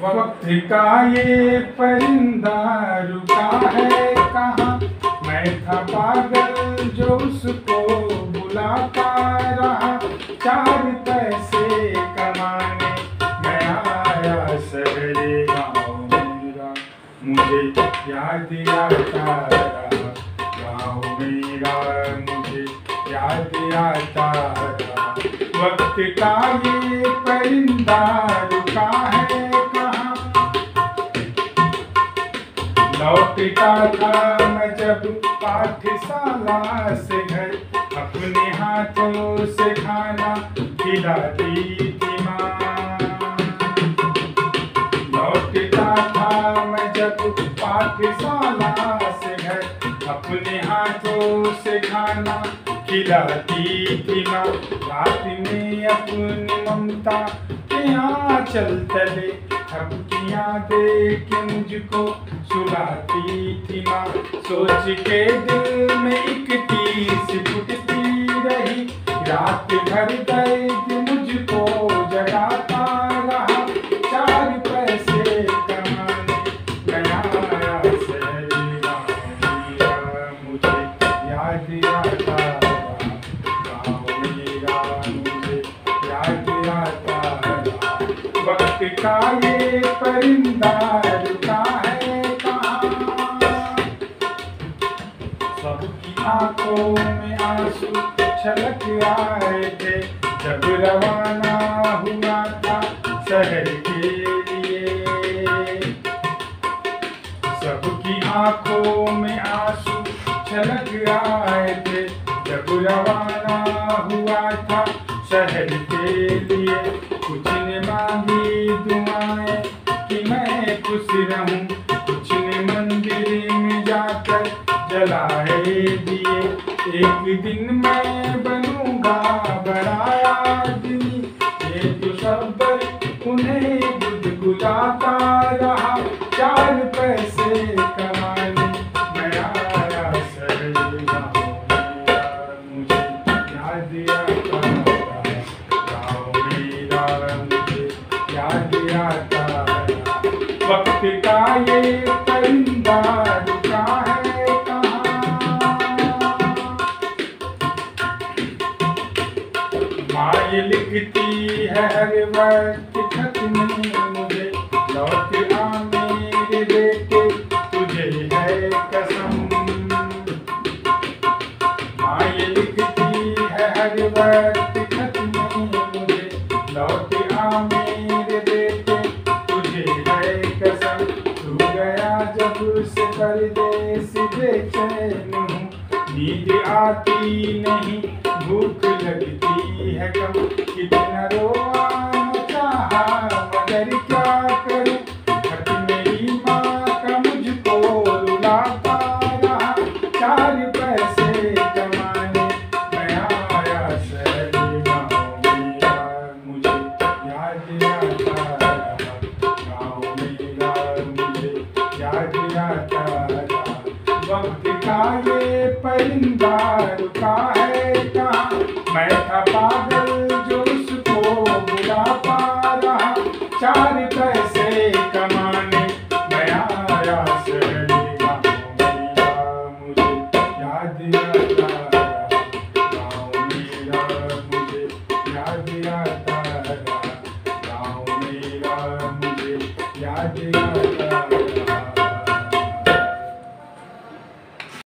वक्त का ये परिंदा रुका है कहाँ? मैं था पागल जो उसको बुलाता रहा। चार पैसे कमाने मैं आया शहरे गाँव मेरा। मुझे याद आता रहा। गाँव मेरा मुझे याद आता रहा। वक्त का ये परिंदा लौटता था मैं जब पाठशाला से घर, अपने हाथों से खाना खिलाती थी माँ। लौटता था मैं जब पाठशाला से घर, अपने हाथों से खाना खिलाती थी माँ। रात में अपनी ममता के आंचल तले थपकियाँ दे के मुझको सुलाती थी माँ। सोच के दिल में एक टीस फुटती रही। रात भर दर्द मुझको जगाता रहा। चार पैसे कमाने मुझे याद आता मुझे। याद आता वक्त का परिंदा रुका है सबकी आँखों में आँसू छलक आए थे जब रवाना हुआ था शहर के लिए सबकी आँखों में आँसू छलक आए थे, जब रवाना हुआ था। शहर के लिए कुछ ने मांगी दुआएँ कि मैं खुश रहूँ। कुछ ने मंदिर में जाकर जलाए दिए। एक दिन मैं बनूँगा बड़ा लिखती है हर वक्त मुझे। लौट आ मेरे बेटे, तुझे है कसम। माय लिखती है हर वक्त खत मुझे। लौट आ मेरे बेटे, तुझे है कसम। तू गया जब से परदेस बेचैन हूँ नींद आती नहीं, भूख लगती है कम कितना रोआ चाहा मगर क्या करूँ हट मेरी माँ का मुझको रुलाता रहा चार पैसे कमाने मैं आया शहर मुझे याद आता वक्त का ये परिंदा रुका है कहाँ? मैं था पागल जो उसको बुला पा रहा। चार पैसे कमाने मैं आया मुझे याद